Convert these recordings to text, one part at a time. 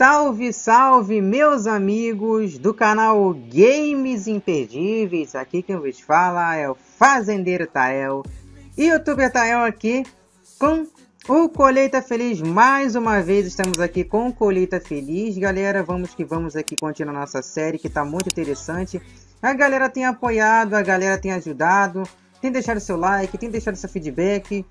Salve, salve, meus amigos do canal Games Imperdíveis. Aqui quem vos fala é o Fazendeiro Tael Youtuber Tael aqui com o Colheita Feliz. Mais uma vez estamos aqui com o Colheita Feliz. Galera, vamos que vamos aqui continuar nossa série que está muito interessante. A galera tem apoiado, a galera tem ajudado, tem deixado seu like, tem deixado seu feedback.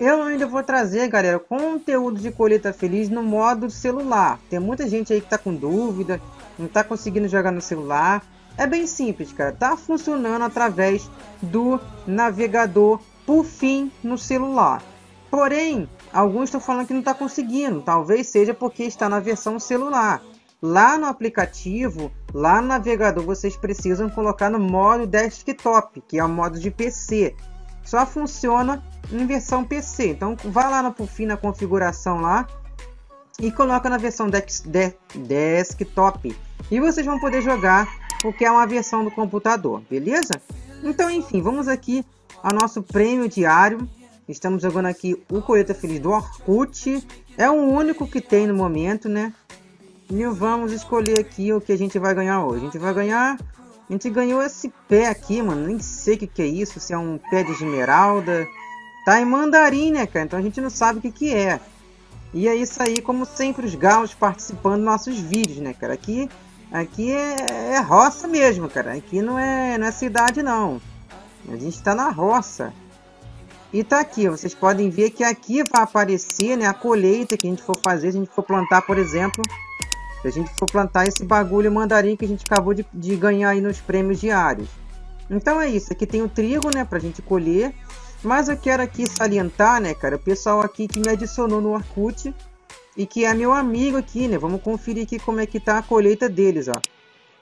Eu ainda vou trazer, galera, conteúdo de colheita feliz no modo celular. Tem muita gente aí que tá com dúvida, não tá conseguindo jogar no celular. É bem simples, cara. Tá funcionando através do navegador Puffin no celular. Porém, alguns estão falando que não está conseguindo. Talvez seja porque está na versão celular. Lá no aplicativo, lá no navegador, vocês precisam colocar no modo desktop, que é o modo de PC. Só funciona em versão PC. Então vai lá no Puffin na configuração lá e coloca na versão dex, de, desktop e vocês vão poder jogar porque é uma versão do computador, beleza? Então enfim, vamos aqui ao nosso prêmio diário. Estamos jogando aqui o Colheita Feliz do Orkut. É o único que tem no momento, né? E vamos escolher aqui o que a gente vai ganhar hoje. A gente vai ganhar a gente ganhou esse pé aqui, mano. Nem sei o que, que é isso. Se é um pé de esmeralda. Tá em mandarim, né, cara? Então a gente não sabe o que, que é. E é isso aí, como sempre, os galos participando dos nossos vídeos, né, cara? Aqui, aqui é, é roça mesmo, cara. Aqui não é, não é cidade, não. A gente tá na roça. E tá aqui, vocês podem ver que aqui vai aparecer né, a colheita que a gente for fazer. Se a gente for plantar, por exemplo, se a gente for plantar esse bagulho mandarim que a gente acabou de, de ganhar aí nos prêmios diários. Então é isso, aqui tem o trigo, né, pra gente colher. Mas eu quero aqui salientar, né, cara, o pessoal aqui que me adicionou no Orkut e que é meu amigo aqui, né? Vamos conferir aqui como é que tá a colheita deles, ó.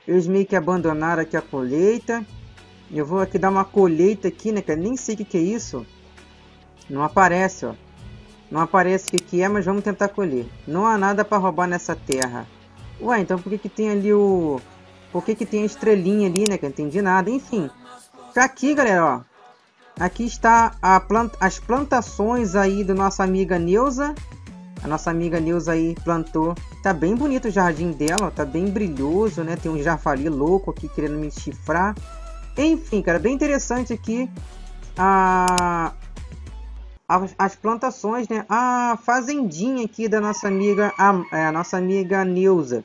Eles meio que abandonaram aqui a colheita. Eu vou aqui dar uma colheita aqui, né, cara? Nem sei o que, que é isso. Não aparece, ó. Não aparece o que, que é, mas vamos tentar colher. Não há nada para roubar nessa terra. Ué, então por que, que tem ali o... Por que, que tem a estrelinha ali, né? Que eu não entendi nada. Enfim. Aqui, galera, ó. Aqui está a plant... as plantações aí do nossa amiga Neuza. A nossa amiga Neuza aí plantou. Tá bem bonito o jardim dela, ó. Tá bem brilhoso, né? Tem um jafali louco aqui querendo me chifrar. Enfim, cara, bem interessante aqui. A, as, as, plantações, né? A fazendinha aqui da nossa amiga, a, é, a nossa amiga Neuza.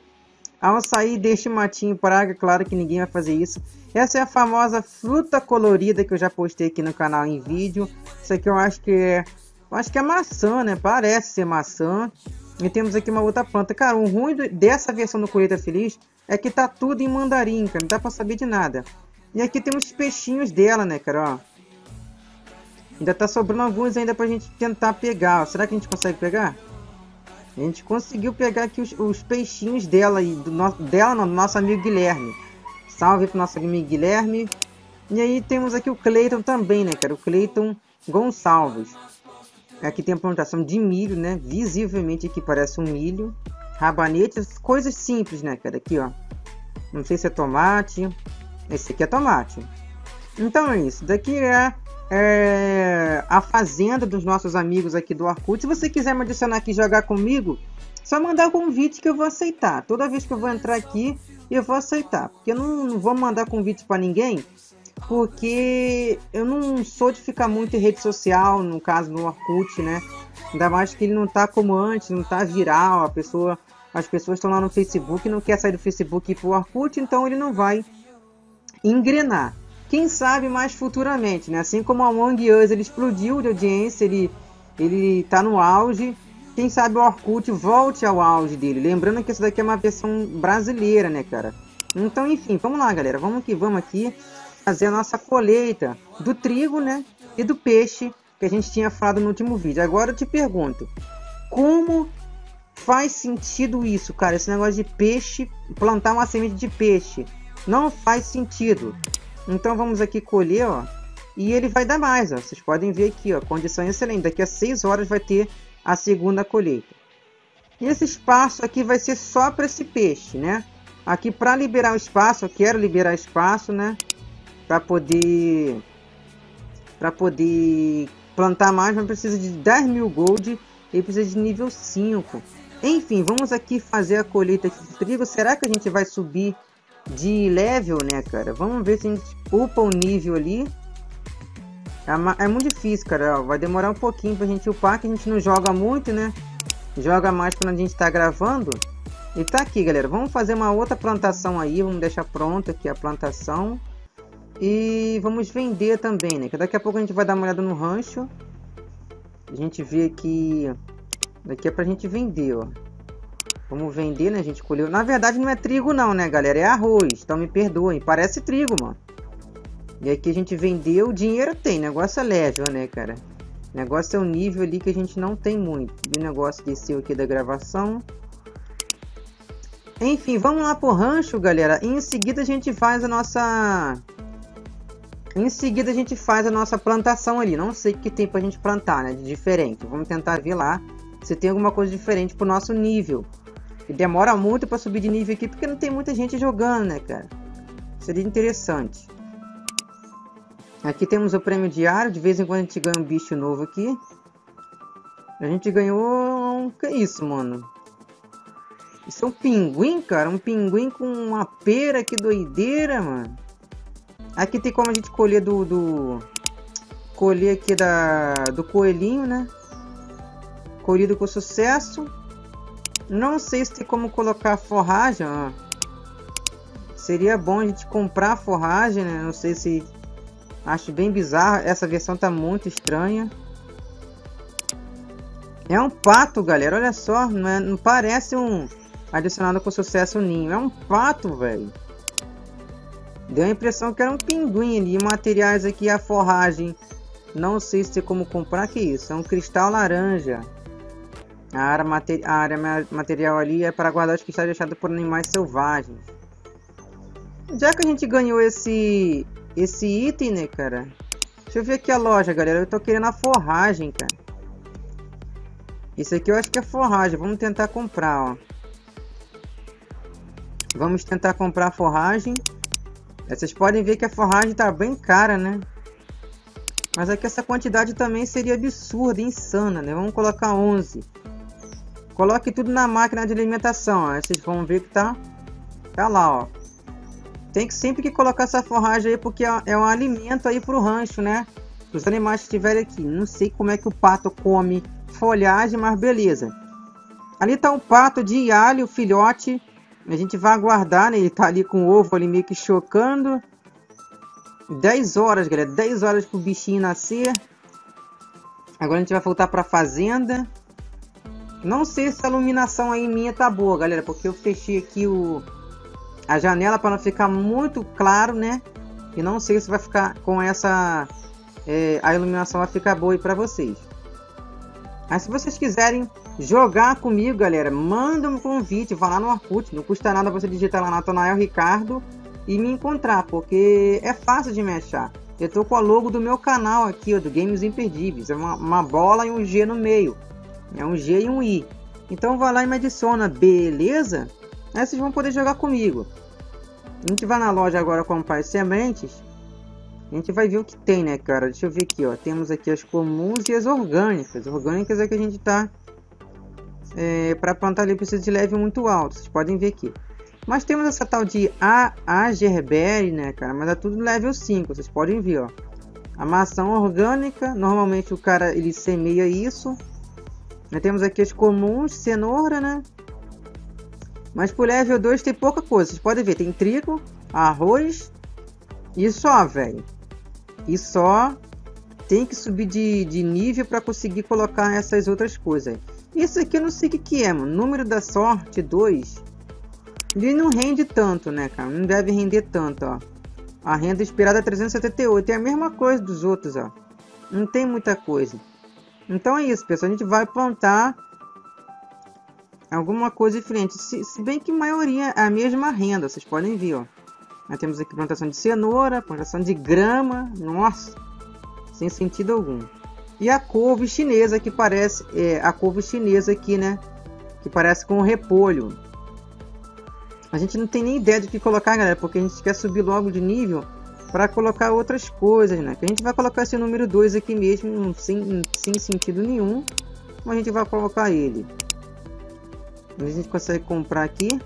Ao sair deste matinho praga, claro que ninguém vai fazer isso. Essa é a famosa fruta colorida que eu já postei aqui no canal em vídeo. Isso aqui eu acho que é, acho que é maçã, né? Parece ser maçã. E temos aqui uma outra planta. Cara, o ruim dessa versão do Colheita Feliz é que tá tudo em mandarim, cara. Não dá pra saber de nada. E aqui temos os peixinhos dela, né, cara? Ó. Ainda tá sobrando alguns ainda pra gente tentar pegar. Será que a gente consegue pegar? A gente conseguiu pegar aqui os, os peixinhos dela e do no, dela não, do nosso amigo Guilherme. Salve pro nosso amigo Guilherme. E aí temos aqui o Cleiton também, né, cara? O Cleiton Gonçalves. Aqui tem a plantação de milho, né? Visivelmente aqui parece um milho. Rabanetes, coisas simples, né, cara? Aqui, ó. Não sei se é tomate. Esse aqui é tomate. Então é isso. Daqui é é, a fazenda dos nossos amigos aqui do Orkut. Se você quiser me adicionar aqui e jogar comigo, só mandar convite que eu vou aceitar. Toda vez que eu vou entrar aqui, eu vou aceitar. Porque eu não, não vou mandar convite para ninguém, porque eu não sou de ficar muito em rede social, no caso do Orkut, né? Ainda mais que ele não tá como antes, não tá viral, a pessoa, as pessoas estão lá no Facebook não quer sair do Facebook e ir pro Orkut, então ele não vai engrenar. Quem sabe mais futuramente, né? Assim como Among Us ele explodiu de audiência, ele ele tá no auge. Quem sabe o Orkut volte ao auge dele. Lembrando que essa daqui é uma versão brasileira, né, cara? Então, enfim, vamos lá, galera. Vamos que vamos aqui fazer a nossa colheita do trigo, né? E do peixe que a gente tinha falado no último vídeo. Agora eu te pergunto, como faz sentido isso, cara? Esse negócio de peixe, plantar uma semente de peixe. Não faz sentido. Então vamos aqui colher, ó. E ele vai dar mais, ó. Vocês podem ver aqui, ó. Condição excelente. Daqui a 6 horas vai ter a segunda colheita. E esse espaço aqui vai ser só para esse peixe, né? Aqui para liberar o espaço, eu quero liberar espaço, né? Para poder... Para poder plantar mais, mas precisa de 10 mil gold e precisa de nível 5. Enfim, vamos aqui fazer a colheita de trigo. Será que a gente vai subir de level, né, cara? Vamos ver se a gente upa o nível ali. É, é muito difícil, cara. Vai demorar um pouquinho pra gente upar, que a gente não joga muito, né? Joga mais quando a gente tá gravando. E tá aqui, galera. Vamos fazer uma outra plantação aí. Vamos deixar pronta aqui a plantação. E vamos vender também, né? Que daqui a pouco a gente vai dar uma olhada no rancho. A gente vê aqui... Daqui é pra gente vender, ó. Vamos vender, né? A gente colheu... Na verdade não é trigo não, né, galera? É arroz. Então me perdoem. Parece trigo, mano. E aqui a gente vendeu. Dinheiro tem. Negócio é leve, né, cara? Negócio é um nível ali que a gente não tem muito. E o negócio desceu aqui da gravação. Enfim, vamos lá pro rancho, galera. E em seguida a gente faz a nossa... Em seguida a gente faz a nossa plantação ali. Não sei que tem pra gente plantar, né? De diferente. Vamos tentar ver lá se tem alguma coisa diferente pro nosso nível. Demora muito para subir de nível aqui porque não tem muita gente jogando, né, cara? Seria interessante. Aqui temos o prêmio diário. De vez em quando a gente ganha um bicho novo aqui. A gente ganhou... Um... Que é isso, mano? Isso é um pinguim, cara. Um pinguim com uma pera. Que doideira, mano. Aqui tem como a gente colher do... do... Colher aqui da... do coelhinho, né? Colhido com sucesso. Não sei se tem como colocar forragem, ó. Seria bom a gente comprar forragem, né? Não sei se... Acho bem bizarro. Essa versão tá muito estranha. É um pato, galera. Olha só. Não, é, não parece um adicionado com sucesso ninho. É um pato, velho. Deu a impressão que era um pinguim ali. Materiais aqui, a forragem. Não sei se tem como comprar. Que isso? É um cristal laranja. A área, materi a área material ali é para guardar os cristais deixados por animais selvagens. Já que a gente ganhou esse, esse item, né, cara? Deixa eu ver aqui a loja, galera. Eu tô querendo a forragem, cara. Isso aqui eu acho que é forragem. Vamos tentar comprar, ó. Vamos tentar comprar a forragem. Vocês podem ver que a forragem tá bem cara, né? Mas aqui essa quantidade também seria absurda, insana, né? Vamos colocar 11. Coloque tudo na máquina de alimentação, ó. Vocês vão ver que tá, tá lá, ó. Tem que sempre que colocar essa forragem aí, porque é, é um alimento aí pro rancho, né? Os animais que estiverem aqui. Não sei como é que o pato come folhagem, mas beleza. Ali tá o pato de alho, filhote. A gente vai aguardar, né? Ele tá ali com o ovo ali meio que chocando. 10 horas, galera. 10 horas pro bichinho nascer. Agora a gente vai voltar pra fazenda. Não sei se a iluminação aí minha tá boa, galera, porque eu fechei aqui o a janela para não ficar muito claro, né? E não sei se vai ficar com essa é, a iluminação vai ficar boa aí para vocês. Mas se vocês quiserem jogar comigo, galera, manda um convite, vá lá no Orkut, não custa nada você digitar lá Natanael Ricardo e me encontrar, porque é fácil de me achar. Eu tô com a logo do meu canal aqui, ó, do Games Imperdíveis, é uma, uma bola e um G no meio. É um G e um I. Então vai lá e me adiciona, beleza? Aí vocês vão poder jogar comigo. A gente vai na loja agora comprar as sementes. A gente vai ver o que tem, né, cara? Deixa eu ver aqui, ó. Temos aqui as comuns e as orgânicas. Orgânicas é que a gente tá... É, para plantar ali precisa de leve muito alto. Vocês podem ver aqui. Mas temos essa tal de A Agerberry, né, cara? Mas é tudo level 5. Vocês podem ver, ó. A maçã orgânica. Normalmente o cara, ele semeia isso. Nós temos aqui as comuns, cenoura, né? Mas pro level 2 tem pouca coisa. Vocês podem ver, tem trigo, arroz e só, velho. E só tem que subir de, de nível para conseguir colocar essas outras coisas. Isso aqui eu não sei o que, que é, mano. Número da sorte 2. Ele não rende tanto, né, cara? Não deve render tanto, ó. A renda esperada é 378. É a mesma coisa dos outros, ó. Não tem muita coisa. Então é isso, pessoal. A gente vai plantar alguma coisa diferente. Se, se, bem que a maioria é a mesma renda, vocês podem ver, ó. Nós temos aqui plantação de cenoura, plantação de grama, nossa, sem sentido algum. E a couve chinesa que parece, é, a couve chinesa aqui, né? Que parece com repolho. A gente não tem nem ideia de que colocar, galera, porque a gente quer subir logo de nível para colocar outras coisas, né? Que a gente vai colocar esse número 2 aqui mesmo, sem, sem sentido nenhum, mas a gente vai colocar ele. A gente consegue comprar aqui.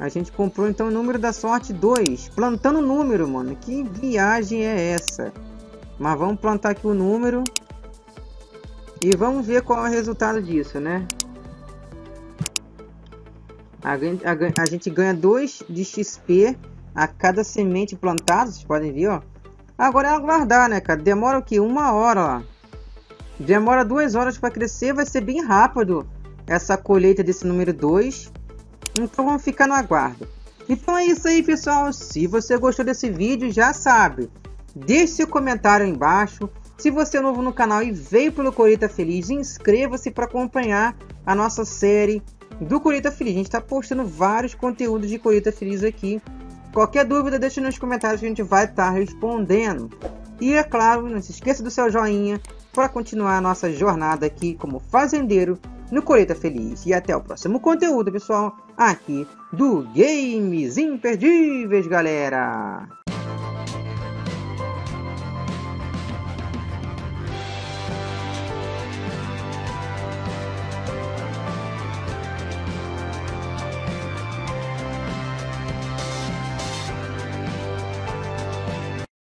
A gente comprou então o número da sorte 2. Plantando número, mano. Que viagem é essa? Mas vamos plantar aqui o número. E vamos ver qual é o resultado disso, né? A, a, a gente ganha 2 de XP a cada semente plantada. Vocês podem ver, ó. Agora é aguardar, né, cara? Demora o que? Uma hora, ó. Demora duas horas para crescer. Vai ser bem rápido essa colheita desse número 2. Então vamos ficar no aguardo. Então é isso aí, pessoal. Se você gostou desse vídeo, já sabe. Deixe seu comentário aí embaixo. Se você é novo no canal e veio pelo Colheita Feliz, inscreva-se para acompanhar a nossa série do Colheita Feliz. A gente está postando vários conteúdos de Colheita Feliz aqui. Qualquer dúvida, deixe nos comentários que a gente vai estar tá respondendo. E é claro, não se esqueça do seu joinha para continuar a nossa jornada aqui como fazendeiro no Colheita Feliz. E até o próximo conteúdo, pessoal, aqui do Games Imperdíveis, galera!